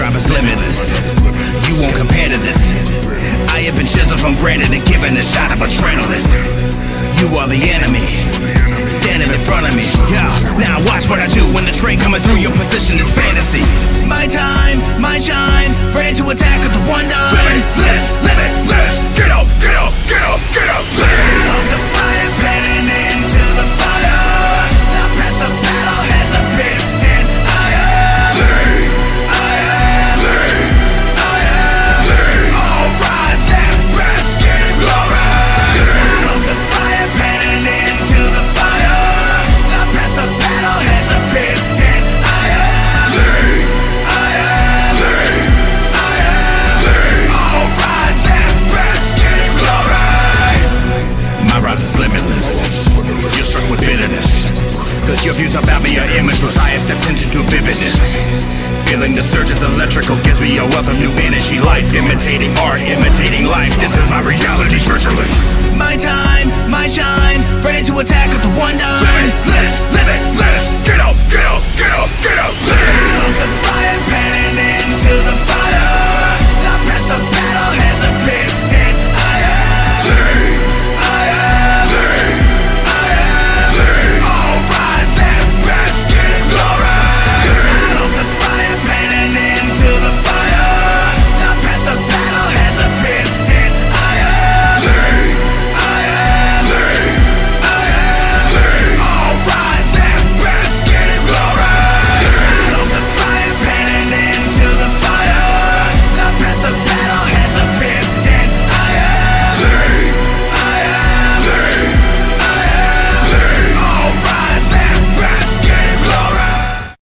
Drive is limitless. You won't compare to this. I have been chiseled from granite and given a shot of adrenaline. You are the enemy. Standing in front of me, yeah. Now watch what I do when the train coming through. Your position is fantasy. My time, my shine. Ready to attack with the one dime. Cause your views about me are imageless. I have stepped into vividness. Feeling the surge is electrical gives me a wealth of new energy. Life imitating art, imitating life. This is my reality, virtually. My time, my shine. Ready to attack